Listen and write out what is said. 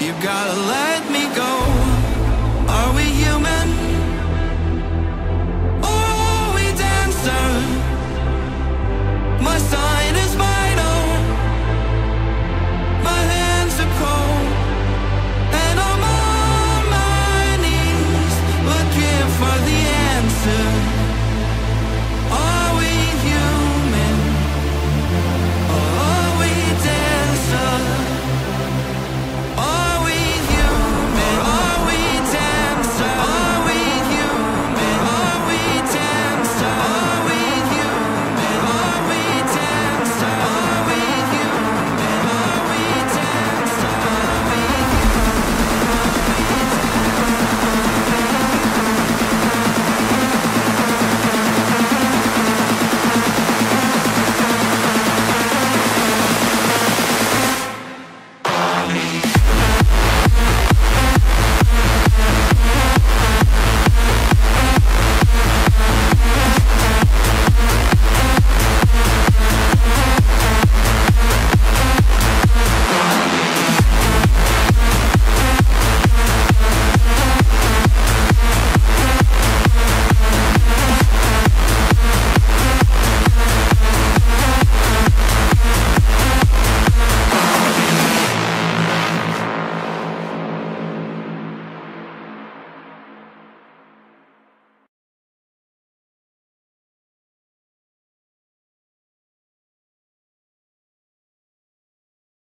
You gotta let me go.